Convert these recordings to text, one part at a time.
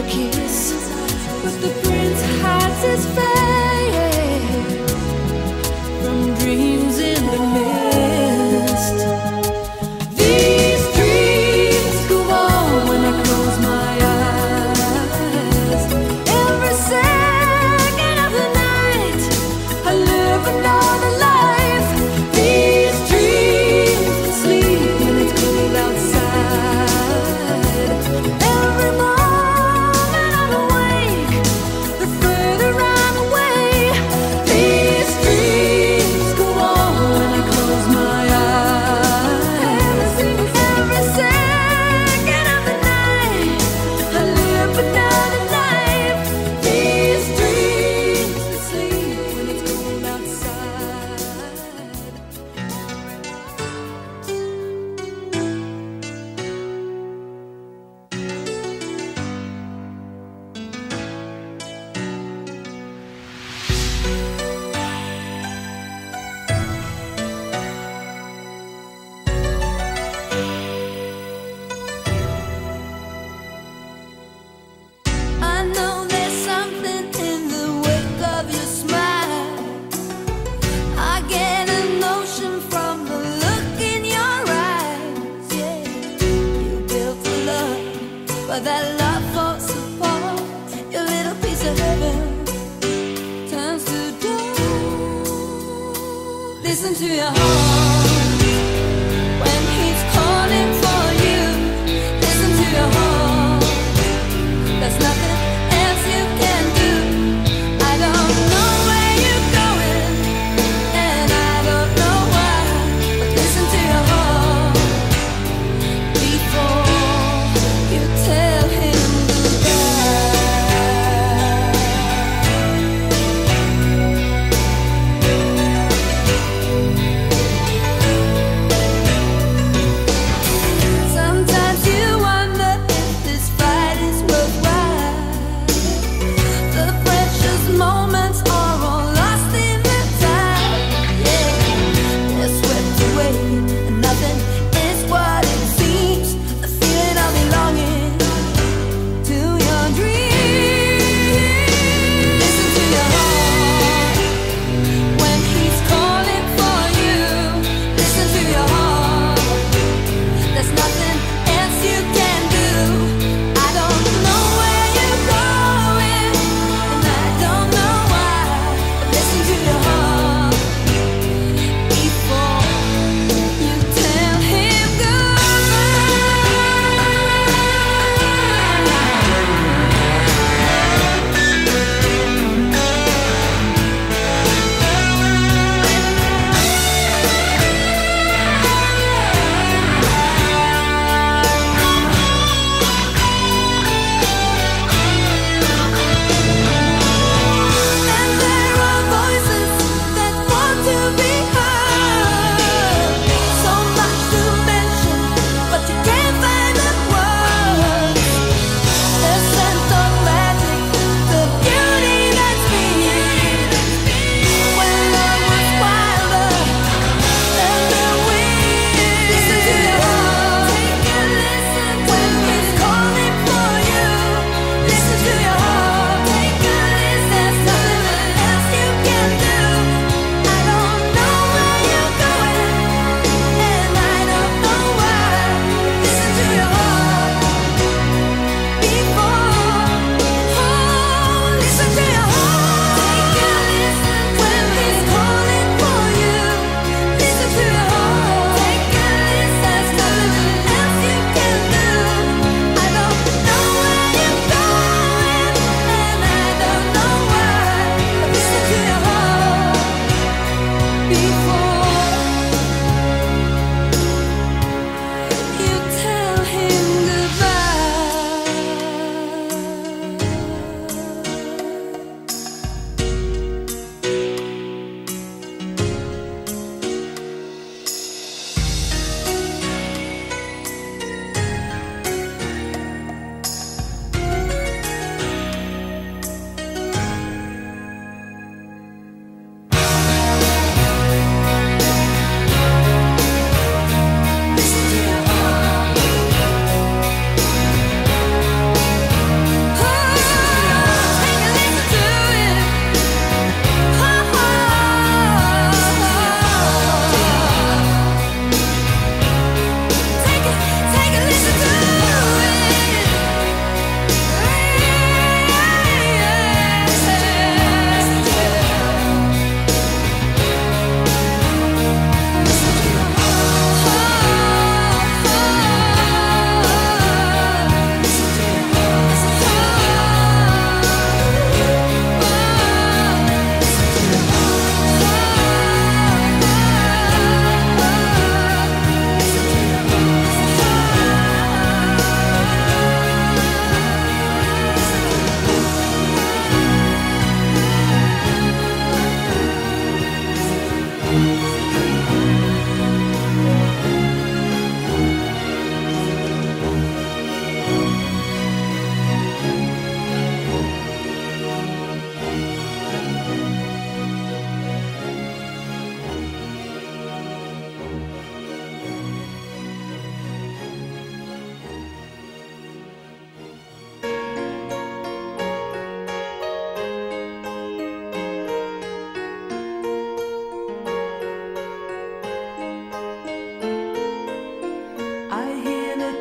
a kiss, but the prince hides his face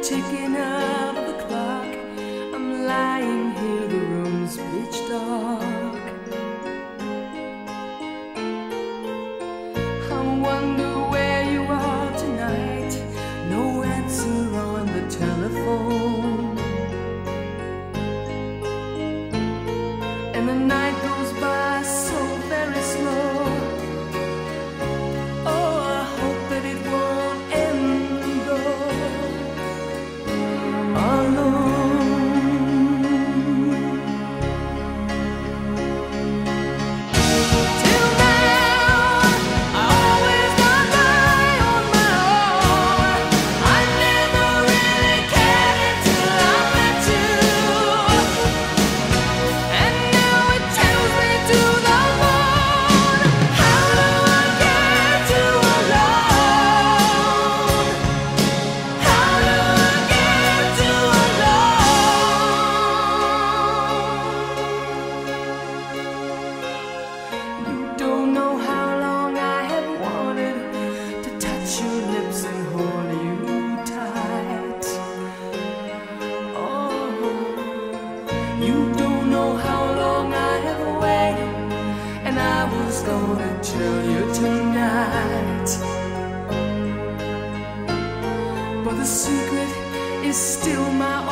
chicken up. You don't know how long I have waited, and I was gonna tell you tonight. But the secret is still my own.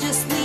Just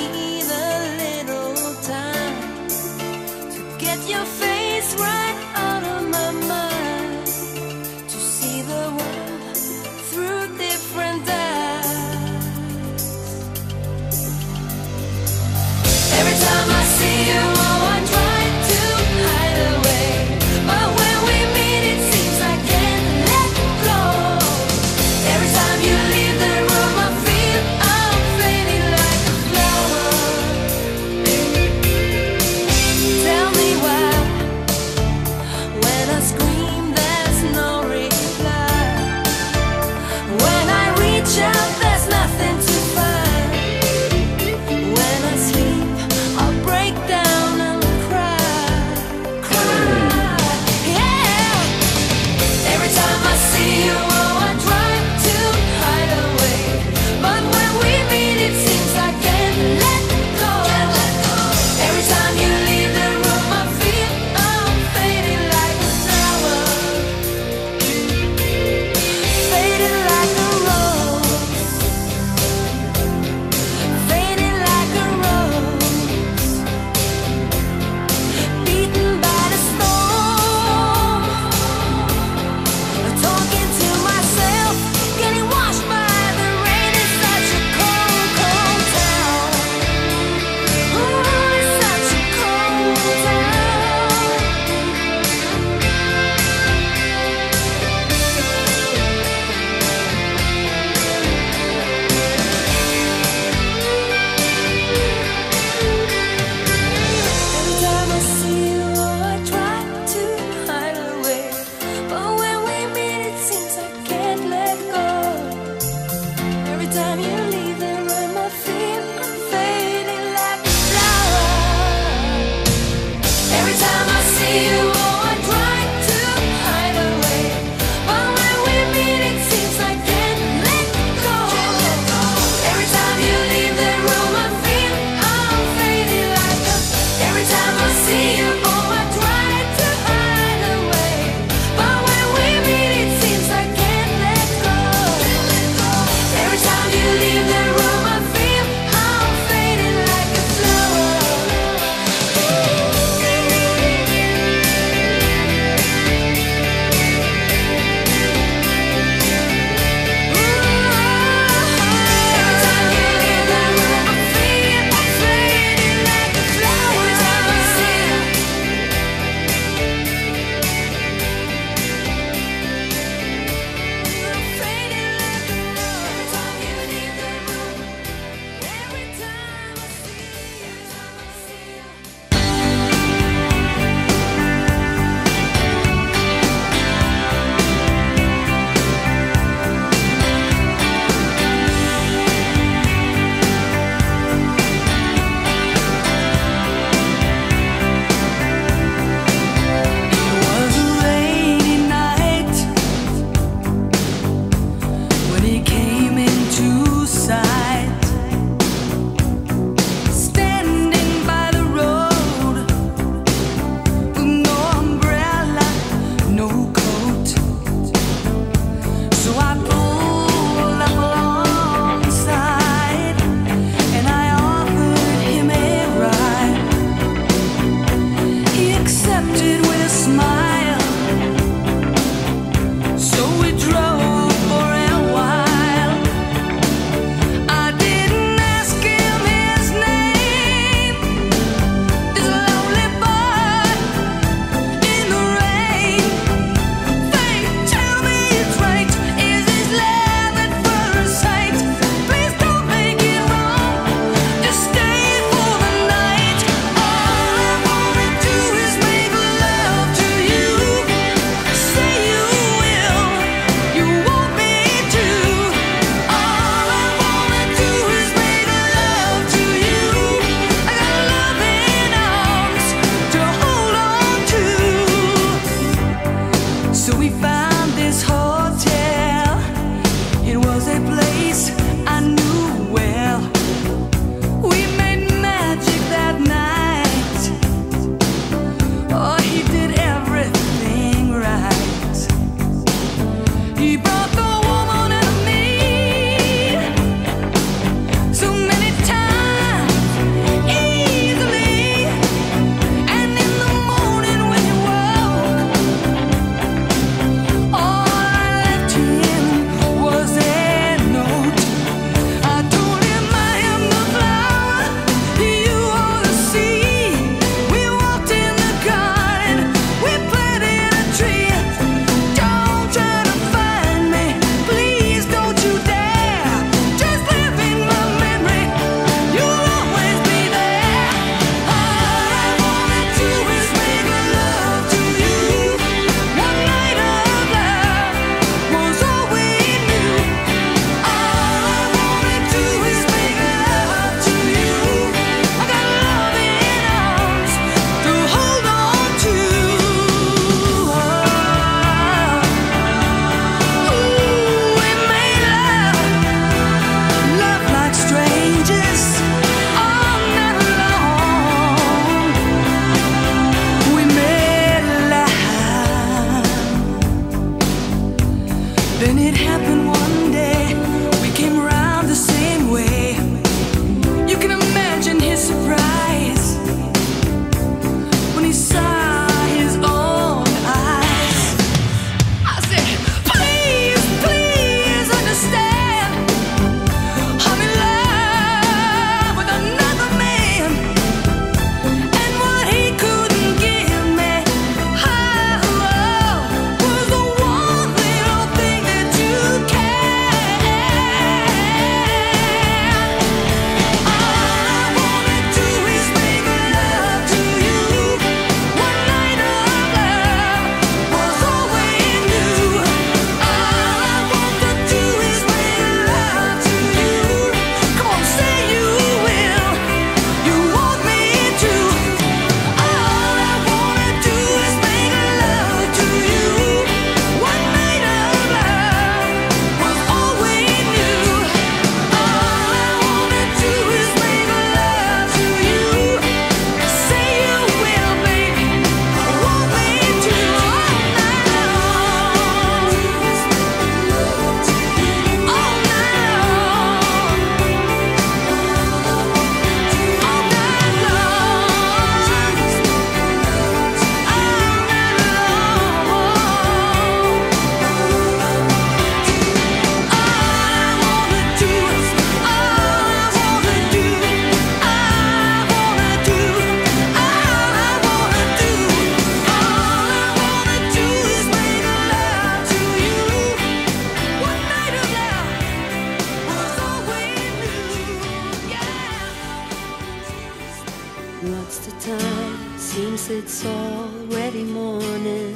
it's already morning.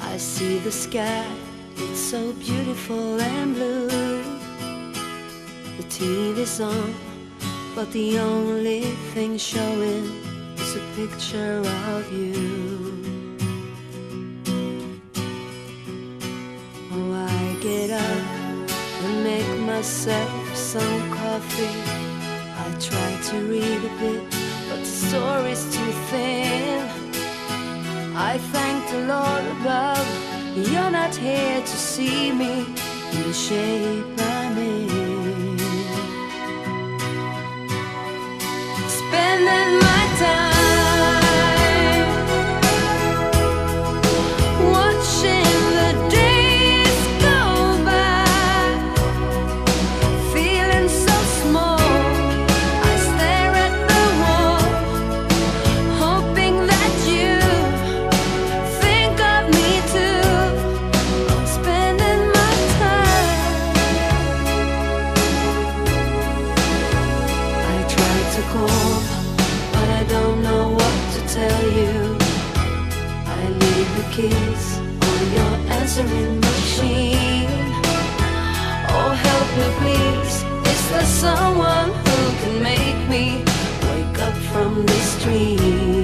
I see the sky, it's so beautiful and blue. The TV's on, but the only thing showing is a picture of you. Oh, I get up and make myself some coffee. I try to read a bit, story's too thin. I thank the Lord above, you're not here to see me in the shape I'm call, but I don't know what to tell you. I leave the keys on your answering machine. Oh, help me, please. Is there someone who can make me wake up from this dream?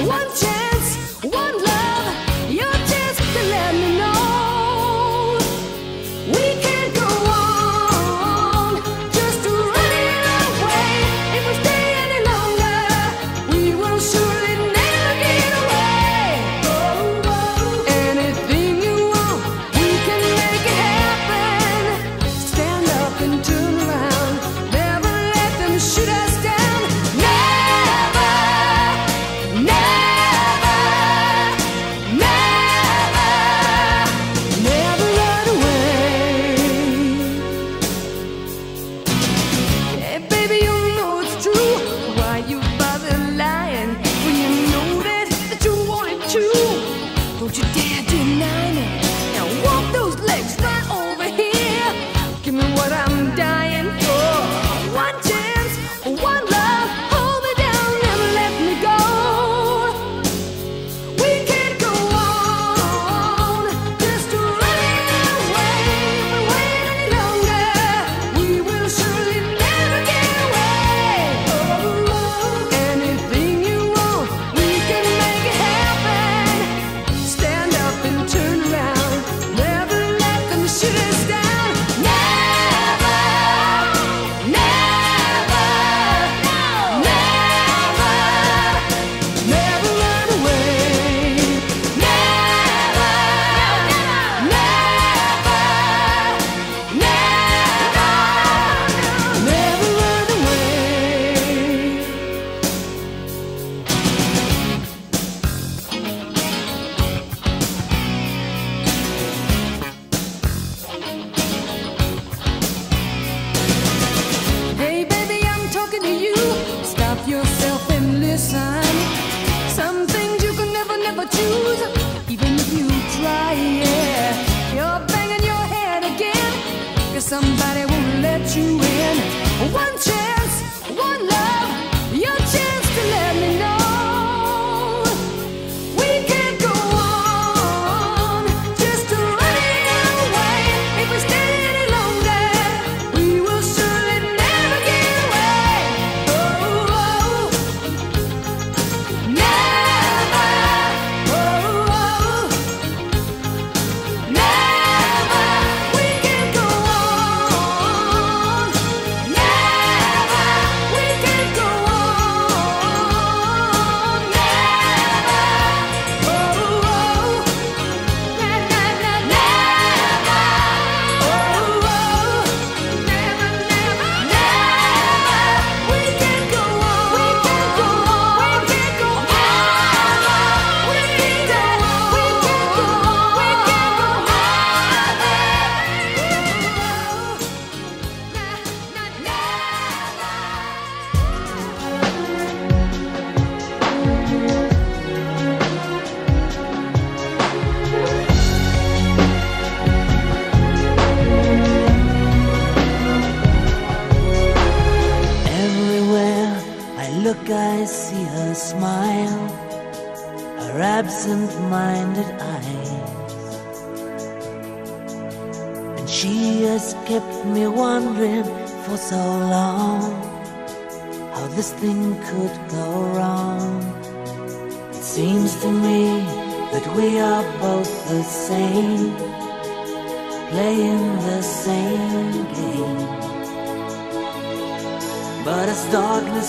One chance.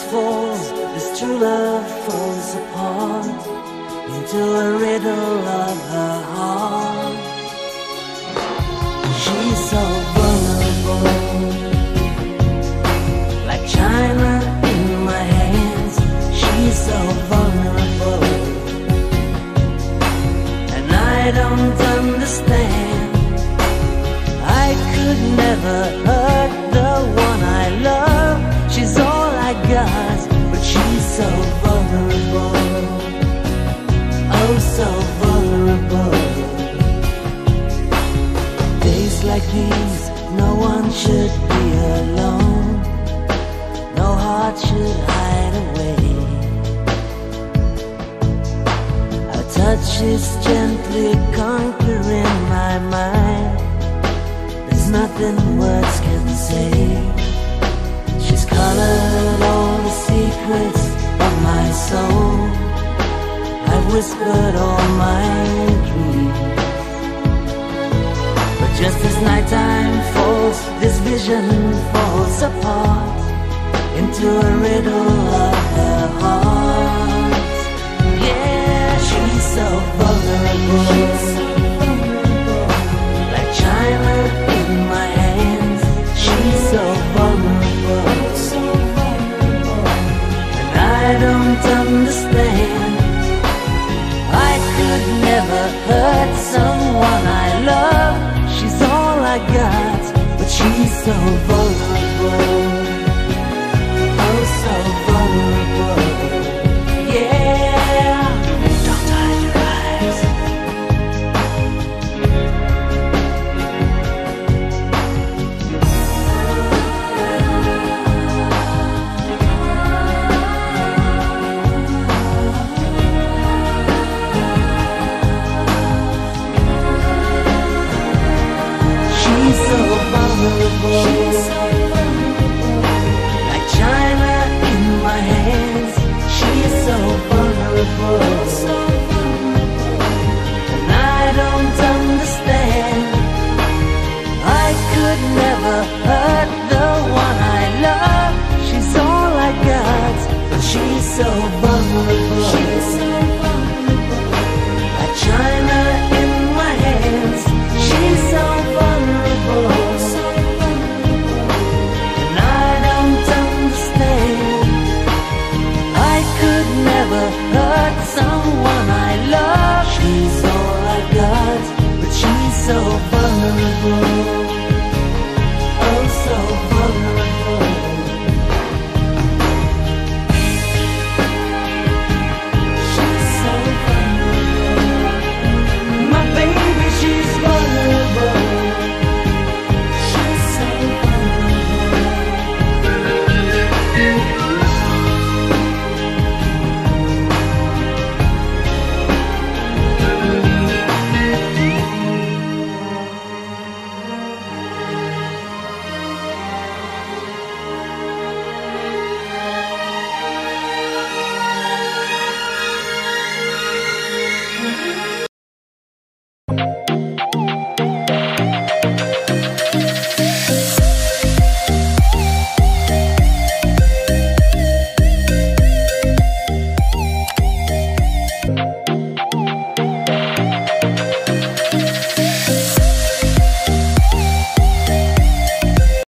falls, this true love falls apart into a riddle of her heart. She's so vulnerable, like China in my hands. She's so vulnerable, and I don't understand. I could never. please, no one should be alone. No heart should hide away. Her touch is gently conquering my mind. There's nothing words can say. She's colored all the secrets of my soul. I've whispered all my dreams. Just as nighttime falls, this vision falls apart into a riddle of the heart.